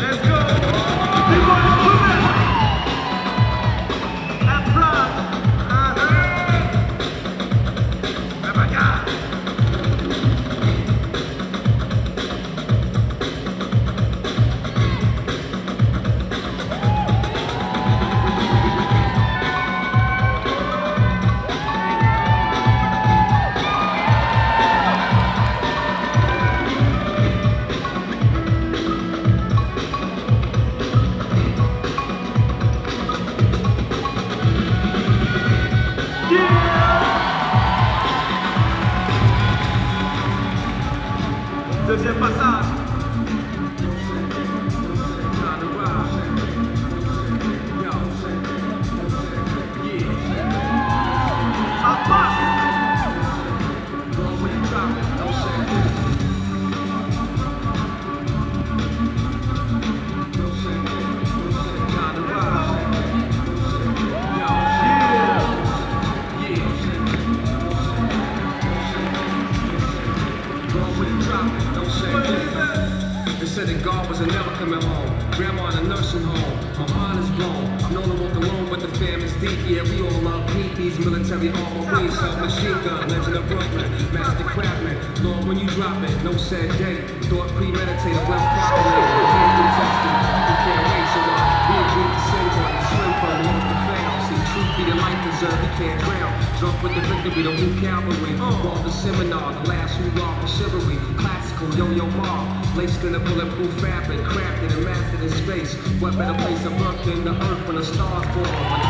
Let's go! 妈呀！Deuxième passage. Said that God was never coming home. Grandma in a nursing home. My mind is blown. I'm known to walk alone, but the fam is deep. Yeah, we all love PPs, military armor, wings, submachine gun, legend of Brooklyn, master craftsman. Lord, when you drop it, no sad day. Thought premeditated, well calculated. Can't. You can't wait, so long. we agreed to send one. Swim from lost to fail. See, truth be the life deserve, we can't drown. Drunk with the victory, the new cavalry. The seminar, glass for chivalry. Classical yo-yo mob. Laced in a bulletproof fabric, crafted and mastered in space. What better place to birth than the earth when the stars fall?